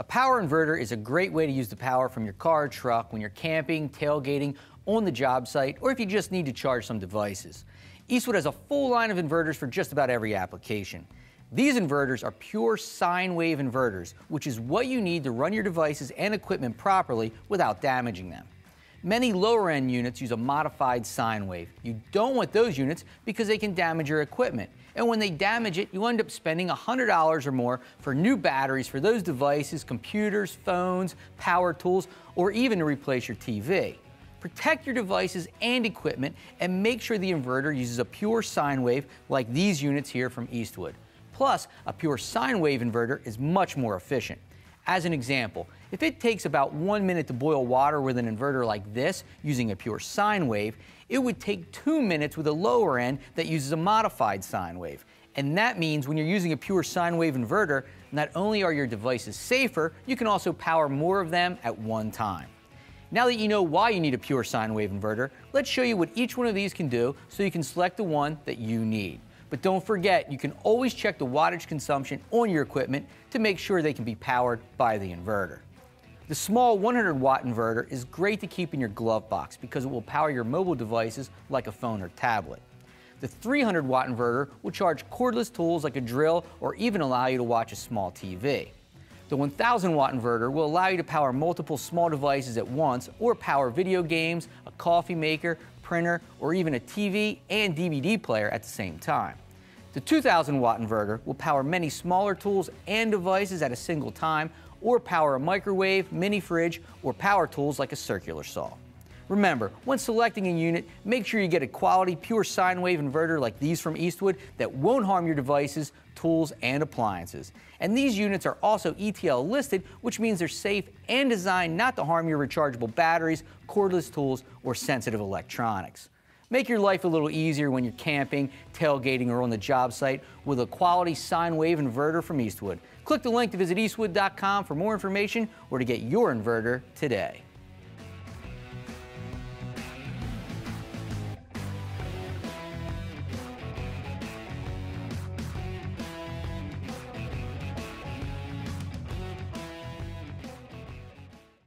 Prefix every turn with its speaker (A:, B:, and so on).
A: A power inverter is a great way to use the power from your car or truck when you're camping, tailgating, on the job site, or if you just need to charge some devices. Eastwood has a full line of inverters for just about every application. These inverters are pure sine wave inverters, which is what you need to run your devices and equipment properly without damaging them. Many lower end units use a modified sine wave. You don't want those units because they can damage your equipment. And when they damage it, you end up spending $100 or more for new batteries for those devices, computers, phones, power tools, or even to replace your TV. Protect your devices and equipment and make sure the inverter uses a pure sine wave like these units here from Eastwood. Plus, a pure sine wave inverter is much more efficient. As an example, if it takes about one minute to boil water with an inverter like this using a pure sine wave, it would take two minutes with a lower end that uses a modified sine wave. And that means when you're using a pure sine wave inverter, not only are your devices safer, you can also power more of them at one time. Now that you know why you need a pure sine wave inverter, let's show you what each one of these can do so you can select the one that you need. But don't forget, you can always check the wattage consumption on your equipment to make sure they can be powered by the inverter. The small 100 watt inverter is great to keep in your glove box because it will power your mobile devices like a phone or tablet. The 300 watt inverter will charge cordless tools like a drill or even allow you to watch a small TV. The 1000 watt inverter will allow you to power multiple small devices at once or power video games, a coffee maker, printer, or even a TV and DVD player at the same time. The 2000 watt inverter will power many smaller tools and devices at a single time, or power a microwave, mini fridge, or power tools like a circular saw. Remember, when selecting a unit, make sure you get a quality pure sine wave inverter like these from Eastwood that won't harm your devices, tools, and appliances. And these units are also ETL listed, which means they're safe and designed not to harm your rechargeable batteries, cordless tools, or sensitive electronics. Make your life a little easier when you're camping, tailgating, or on the job site with a quality sine wave inverter from Eastwood. Click the link to visit eastwood.com for more information or to get your inverter today.